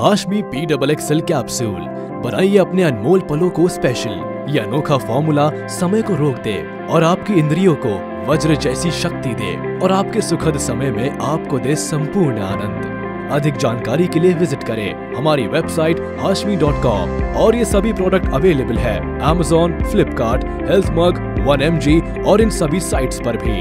Hashmi P double XL capsule बनाइए अपने अनमोल पलों को स्पेशल ये अनोखा फॉर्मूला समय को रोक दे और आपकी इंद्रियों को वज्र जैसी शक्ति दे और आपके सुखद समय में आपको दे संपूर्ण आनंद। अधिक जानकारी के लिए विज़िट करें हमारी वेबसाइट हाशमी डॉट कॉम और ये सभी प्रोडक्ट अवेलेबल है Amazon Flipkart health mug one M और इन सभी साइट्स पर भी।